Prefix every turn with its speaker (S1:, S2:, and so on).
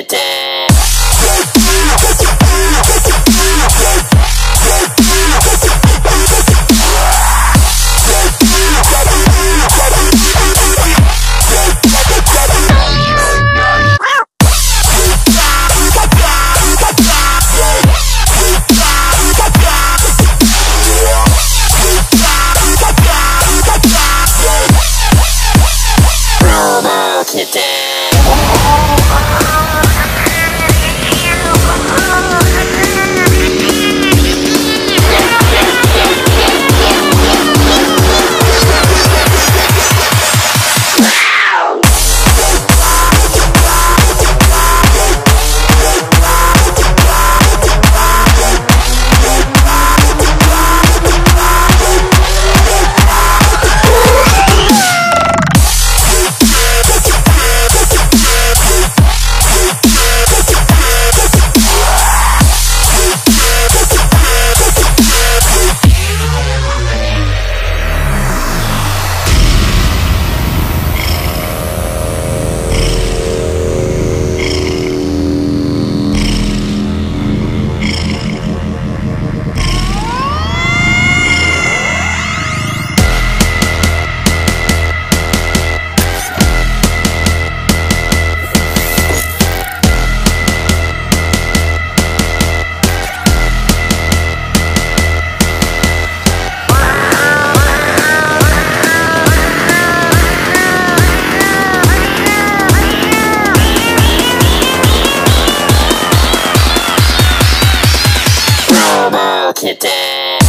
S1: Washington. today.